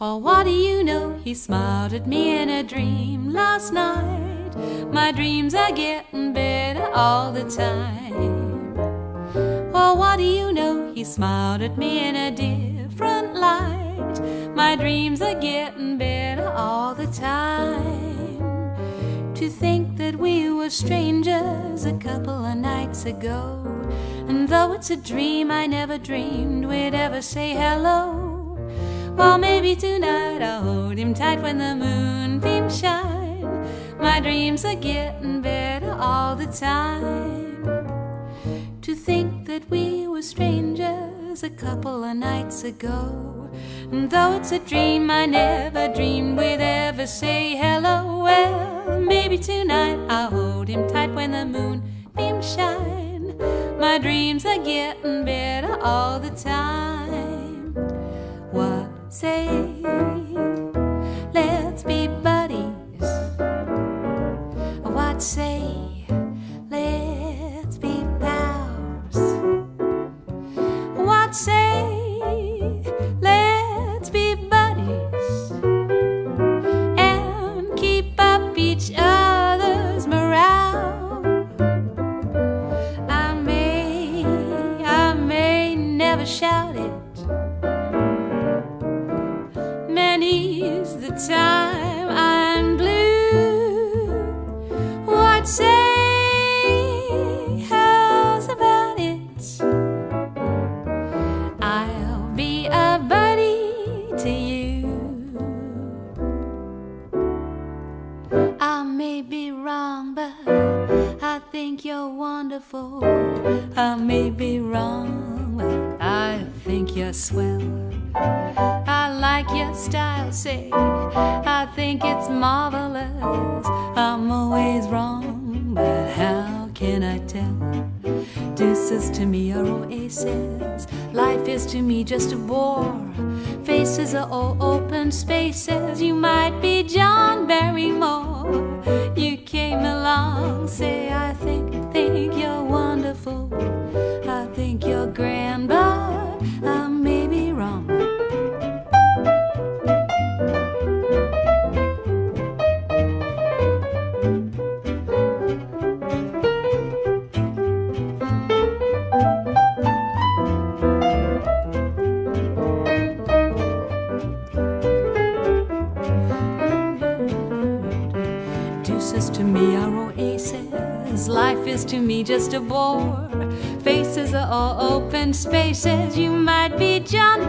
Well, what do you know? He smiled at me in a dream last night. My dreams are getting better all the time. Well, what do you know? He smiled at me in a different light. My dreams are getting better all the time. To think that we were strangers a couple of nights ago. And though it's a dream, I never dreamed we'd ever say hello. Well, maybe tonight I'll hold him tight when the moonbeams shine. My dreams are getting better all the time. To think that we were strangers a couple of nights ago. And though it's a dream, I never dreamed we'd ever say hello. Well, maybe tonight I'll hold him tight when the moonbeams shine. My dreams are getting better all the time. Never shout it. Many's the time I'm blue. What say, how's about it? I'll be a buddy to you. I may be wrong, but I think you're wonderful. I may be you're swell. I like your style, say, I think it's marvelous. I'm always wrong, but how can I tell? Deuces to me are oases. Life is to me just a bore. Faces are all open spaces. You might be John Barrymore. You To me are oases. Life is to me just a bore. Faces are all open spaces. You might be John.